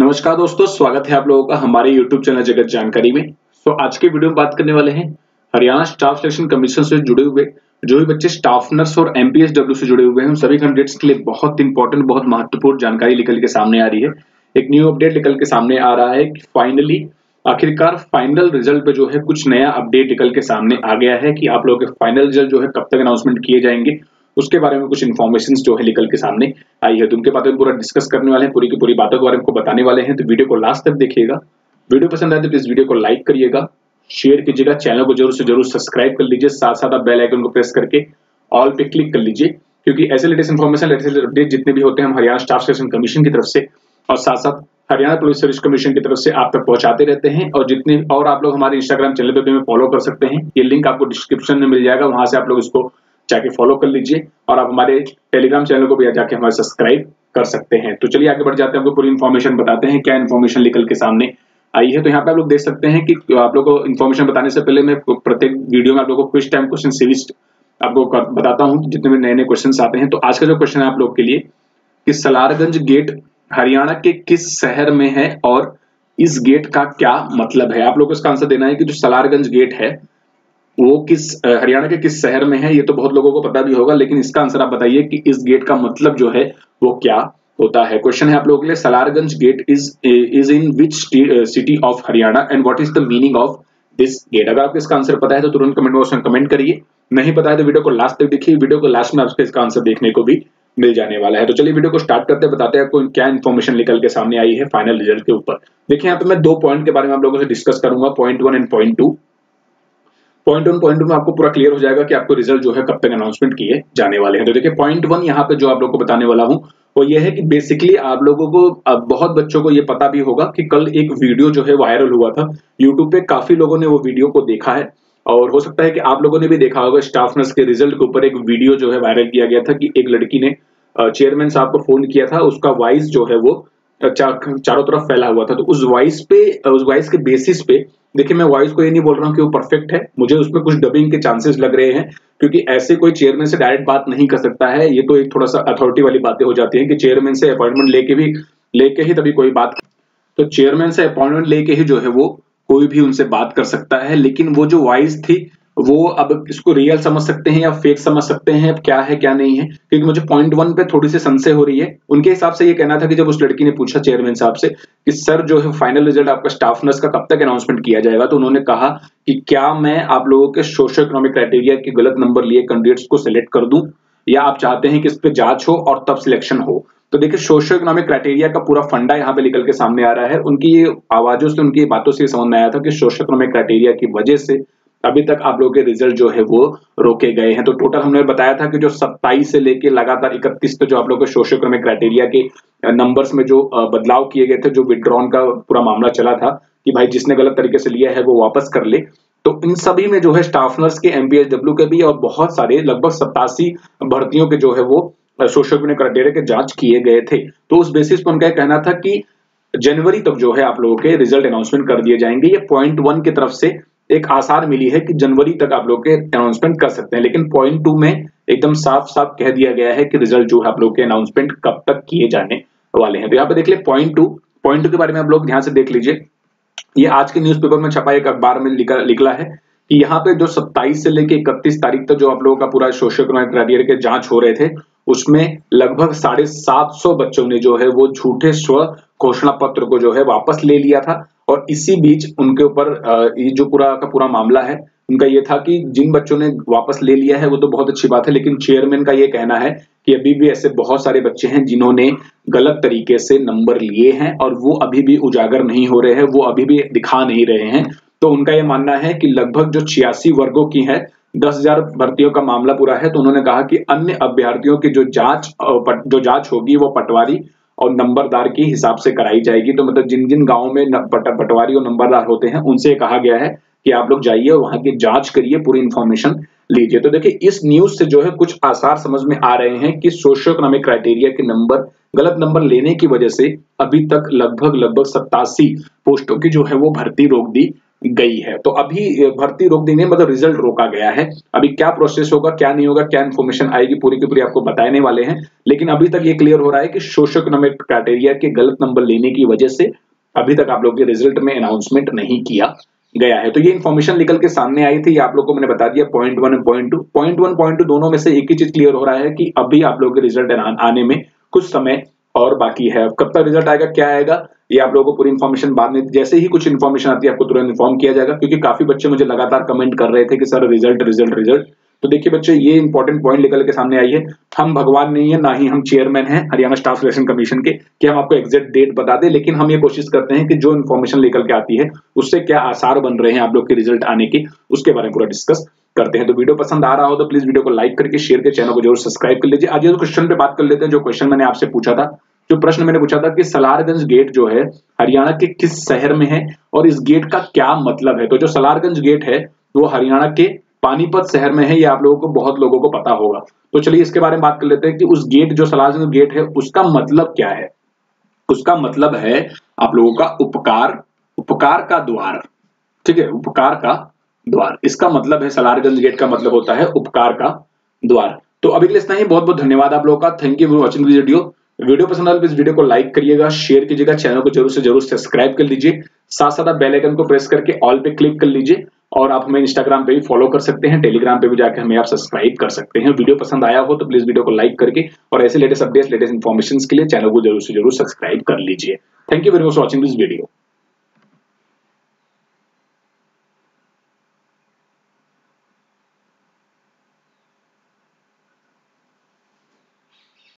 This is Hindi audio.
नमस्कार दोस्तों, स्वागत है आप लोगों का हमारे YouTube चैनल जगत जानकारी में। तो आज के वीडियो में बात करने वाले हैं हरियाणा स्टाफ सिलेक्शन कमीशन से जुड़े हुए, जो भी बच्चे स्टाफ नर्स और एमपीएसडब्ल्यू से जुड़े हुए हैं, उन सभी कैंडिडेट्स के लिए बहुत इंपॉर्टेंट बहुत महत्वपूर्ण जानकारी निकल के सामने आ रही है। एक न्यू अपडेट निकल के सामने आ रहा है कि फाइनली आखिरकार फाइनल रिज़ल्ट पे जो है कुछ नया अपडेट निकल के सामने आ गया है कि आप लोगों के फाइनल रिज़ल्ट जो है कब तक अनाउंसमेंट किए जाएँगे। उसके बारे में कुछ इन्फॉर्मेशन जो है निकल के सामने आई है। तो उनके बारे में पूरा डिस्कस करने वाले हैं, पूरी की पूरी बातों के बारे में बताने वाले हैं। तो वीडियो को लास्ट तक देखिएगा। वीडियो पसंद आए तो प्लीज़ वीडियो को लाइक करिएगा। शेयर कीजिएगा। चैनल को ज़रूर से ज़रूर सब्सक्राइब कर लीजिए। साथ साथ आप बेल आइकन को प्रेस करके ऑल पे क्लिक कर लीजिए। क्योंकि ऐसे लेटेस्ट इन्फॉर्मेशन लेटेस्ट अपडेट जितने भी होते हैं, हम हरियाणा स्टाफ सिलेक्शन कमीशन की तरफ़ से और साथ साथ हरियाणा पुलिस सर्विस कमीशन की तरफ़ से आप तक पहुंचाते रहते हैं। और जितने और आप लोग हमारे इंस्टाग्राम चैनल पे भी फॉलो कर सकते हैं। ये लिंक आपको डिस्क्रिप्शन में मिल जाएगा। वहाँ से आप लोग इसको जाके फॉलो कर लीजिए और आप हमारे टेलीग्राम चैनल को भी जाके हमारे सब्सक्राइब कर सकते हैं। तो चलिए आगे बढ़ जाते हैं, आपको पूरी इन्फॉर्मेशन बताते हैं, क्या इन्फॉर्मेशन निकल के सामने आई है। तो यहाँ पे आप लोग देख सकते हैं कि आप लोग को इन्फॉर्मेशन बताने से पहले मैं प्रत्येक वीडियो में आप लोगों को क्विज टाइम क्वेश्चन सीरीज़ आपको बताता हूँ, जितने भी नए नए क्वेश्चन आते हैं। तो आज का जो क्वेश्चन है आप लोग के लिए कि सलारगंज गेट हरियाणा के किस शहर में है और इस गेट का क्या मतलब है? आप लोग को इसका आंसर देना है कि जो सलारगंज गेट है वो किस हरियाणा के किस शहर में है, ये तो बहुत लोगों को पता भी होगा, लेकिन इसका आंसर आप बताइए कि इस गेट का मतलब जो है, वो क्या होता है? क्वेश्चन है आप लोगों के लिए, Salarganj gate is is in which city of Haryana and what is the meaning of this gate अगर आपको इसका आंसर पता है तो तुरंत कमेंट बॉक्स में कमेंट करिए। नहीं पता है तो वीडियो को लास्ट तक देखिए। वीडियो को लास्ट में आपको इसका आंसर देखने को भी मिल जाने वाला है। तो चलिए वीडियो को स्टार्ट करते हैं, बताते हैं आपको क्या इन्फॉर्मेशन निकल के सामने आई है फाइनल रिज़ल्ट के ऊपर। देखिए, यहाँ पे मैं दो पॉइंट के बारे में आप लोगों से डिस्कस करूँगा point one and point two point one, point में आपको पूरा क्लियर हो जाएगा कि आपको रिज़ल्ट जो है कब तक अनाउंसमेंट किए जाने वाले हैं। तो देखिए, पॉइंट वन यहाँ पे जो आप लोगों को बताने वाला हूँ, वो ये है कि बेसिकली आप लोगों को, अब बहुत बच्चों को ये पता भी होगा कि कल एक वीडियो जो है वायरल हुआ था। यूट्यूब पे काफ़ी लोगों ने वो वीडियो को देखा है। और हो सकता है कि आप लोगों ने भी देखा होगा स्टाफ नर्स के रिज़ल्ट के ऊपर एक वीडियो जो है वायरल किया गया था कि एक लड़की ने चेयरमैन साहब को फ़ोन किया था। उसका वॉइस जो है वो चारों तरफ़ फैला हुआ था। तो उस वॉइस पे उस वॉइस के बेसिस पे देखिए, मैं वॉइस को ये नहीं बोल रहा हूँ कि वो परफेक्ट है। मुझे उसमें कुछ डबिंग के चांसेस लग रहे हैं, क्योंकि ऐसे कोई चेयरमैन से डायरेक्ट बात नहीं कर सकता है। ये तो एक थोड़ा सा अथॉरिटी वाली बातें हो जाती है कि चेयरमैन से अपॉइंटमेंट लेके भी, लेके ही तभी कोई बात तो चेयरमैन से अपॉइंटमेंट लेके ही जो है वो कोई भी उनसे बात कर सकता है। लेकिन वो जो वॉइस थी वो अब इसको रियल समझ सकते हैं या फेक समझ सकते हैं क्या है, क्या नहीं है। क्योंकि मुझे पॉइंट वन पे थोड़ी सी संशय हो रही है। उनके हिसाब से ये कहना था कि जब उस लड़की ने पूछा चेयरमैन साहब से कि सर जो है फाइनल रिज़ल्ट आपका स्टाफ नर्स का कब तक अनाउंसमेंट किया जाएगा? तो उन्होंने कहा कि, क्या मैं आप लोगों के सोशो इकोनॉमिक क्राइटेरिया के गलत नंबर लिए कैंडिडेट्स को सिलेक्ट कर दूँ? या आप चाहते हैं कि इस पर जाँच हो और तब सिलेक्शन हो? तो देखिए सोशो इकोनॉमिक क्राइटेरिया का पूरा फंडा यहाँ पे निकल के सामने आ रहा है। उनकी ये आवाजों से, उनकी बातों से समझ में आया था कि सोशो इकोनॉमिक क्राइटेरिया की वजह से अभी तक आप लोगों के रिज़ल्ट जो है वो रोके गए हैं। तो टोटल हमने बताया था कि जो 27 से लेके लगातार 31 तक जो आप लोगों के सोशो इकोनॉमिक क्राइटेरिया के नंबर्स में जो बदलाव किए गए थे, जो विड्रॉन का पूरा मामला चला था कि भाई जिसने गलत तरीके से लिया है वो वापस कर ले। तो इन सभी में जो है स्टाफ नर्स के एमपीएसडब्ल्यू के भी और बहुत सारे लगभग सत्तासी भर्तियों के जो है वो सोशो क्राइटेरिया के जाँच किए गए थे। तो उस बेसिस पर उनका यह कहना था कि जनवरी तक जो है आप लोगों के रिज़ल्ट अनाउंसमेंट कर दिए जाएँगे। ये पॉइंट वन की तरफ़ से एक आसार मिली है कि जनवरी तक आप लोग के अनाउंसमेंट कर सकते हैं, लेकिन पॉइंट टू में एकदम साफ़ साफ़ कह दिया गया है कि रिज़ल्ट जो है आप लोग के अनाउंसमेंट कब तक किए जाने वाले हैं। तो यहाँ पे देख ले पॉइंट टू पॉइंट टू के बारे में आप लोग ध्यान से देख लीजिए। ये आज के न्यूज़पेपर में छपा एक अखबार में निकला है कि यहाँ पे जो 27 से लेके 31 तारीख तक जो आप लोगों का पूरा सोशो इकोनॉमिक क्राइटेरिया के जाँच हो रहे थे, उसमें लगभग साढ़े सात सौ बच्चों ने जो है वो झूठे स्व घोषणा पत्र को जो है वापस ले लिया था। और इसी बीच उनके ऊपर ये जो पूरा का पूरा मामला है, उनका ये था कि जिन बच्चों ने वापस ले लिया है, वो तो बहुत अच्छी बात है, लेकिन चेयरमैन का ये कहना है कि अभी भी ऐसे बहुत सारे बच्चे हैं जिन्होंने गलत तरीके से नंबर लिए हैं और वो अभी भी उजागर नहीं हो रहे हैं, वो अभी भी दिखा नहीं रहे हैं। तो उनका ये मानना है कि लगभग जो छियासी वर्गों की है, दस हज़ार भर्तियों का मामला पूरा है तो उन्होंने कहा कि अन्य अभ्यर्थियों की जो जाँच जो जाँच होगी वो पटवारी और नंबरदार के हिसाब से कराई जाएगी। तो मतलब जिन जिन गाँवों में पटवारी और नंबरदार होते हैं, उनसे कहा गया है कि आप लोग जाइए वहाँ की जाँच करिए, पूरी इंफॉर्मेशन लीजिए। तो देखिए, इस न्यूज़ से जो है कुछ आसार समझ में आ रहे हैं कि सोशियो इकोनॉमिक क्राइटेरिया के नंबर गलत नंबर लेने की वजह से अभी तक लगभग लगभग सत्तासी पोस्टों की जो है वो भर्ती रोक दी गई है। तो अभी भर्ती रोक दी मतलब रिज़ल्ट रोका गया है। अभी क्या प्रोसेस होगा, क्या नहीं होगा, क्या इन्फॉर्मेशन आएगी, पूरी की पूरी आपको बताने वाले हैं। लेकिन अभी तक ये क्लियर हो रहा है कि सोशो इकोनॉमिक क्राइटेरिया के गलत नंबर लेने की वजह से अभी तक आप लोग के रिज़ल्ट में अनाउंसमेंट नहीं किया गया है। तो ये इन्फॉर्मेशन निकल के सामने आई थी आप लोग को मैंने बता दिया point one point two point one point two दोनों में से एक ही चीज़ क्लियर हो रहा है कि अभी आप लोग के रिज़ल्ट आने में कुछ समय और बाकी है। कब तक रिज़ल्ट आएगा, क्या आएगा, ये आप लोगों को पूरी इन्फॉर्मेशन बाद में, जैसे ही कुछ इन्फॉर्मेशन आती है, आपको तुरंत इन्फॉर्म किया जाएगा, क्योंकि काफ़ी बच्चे मुझे लगातार कमेंट कर रहे थे कि, सर रिज़ल्ट रिज़ल्ट रिज़ल्ट तो देखिए बच्चे, ये इंपॉर्टेंट पॉइंट निकल के सामने आई है। हम भगवान नहीं है, ना ही हम चेयरमैन हैं, हरियाणा स्टाफ सिलेक्शन कमीशन के, कि हम आपको एग्जैक्ट डेट बता दें, लेकिन हम ये कोशिश करते हैं कि जो इन्फॉर्मेशन निकल के आती है, उससे क्या आसार बन रहे हैं आप लोग के रिज़ल्ट आने के, उसके बारे में पूरा डिस्कस करते हैं। तो वीडियो पसंद आ रहा हो तो प्लीज़ वीडियो को लाइक करके शेयर के चैनल को ज़रूर सब्सक्राइब कर लीजिए। आज क्वेश्चन पे बात कर लेते हैं, जो क्वेश्चन मैंने आपसे पूछा था, जो प्रश्न मैंने पूछा था कि सलारगंज गेट जो है, हरियाणा के किस शहर में है और इस गेट का क्या मतलब है? तो जो सलारगंज गेट है, वो हरियाणा के पानीपत शहर में है, ये आप लोगों को, बहुत लोगों को पता होगा। तो चलिए इसके बारे में बात कर लेते हैं कि उस गेट जो सलारगंज गेट है, उसका मतलब क्या है? उसका मतलब है आप लोगों का उपकार उपकार का द्वार। ठीक है? उपकार का द्वार। इसका मतलब है सलारगंज गेट का मतलब होता है उपकार का द्वार। तो अभी के लिए इतना ही। बहुत बहुत धन्यवाद आप लोगों का। Thank you for watching this video video पसंद आए तो इस वीडियो को लाइक करिएगा शेयर कीजिएगा चैनल को ज़रूर से ज़रूर सब्सक्राइब कर लीजिए। साथ साथ आप बेल आइकन को प्रेस करके ऑल पे क्लिक कर लीजिए और आप हमें इंस्टाग्राम पे भी फॉलो कर सकते हैं। टेलीग्राम पे भी जाकर हमें आप सब्सक्राइब कर सकते हैं। वीडियो पसंद आया हो तो प्लीज़ वीडियो को लाइक करके और ऐसे लेटेस्ट अपडेट्स लेटेस्ट इन्फॉर्मेशन के लिए चैनल को ज़रूर से ज़रूर सब्सक्राइब कर लीजिए। Thank you very much watching this video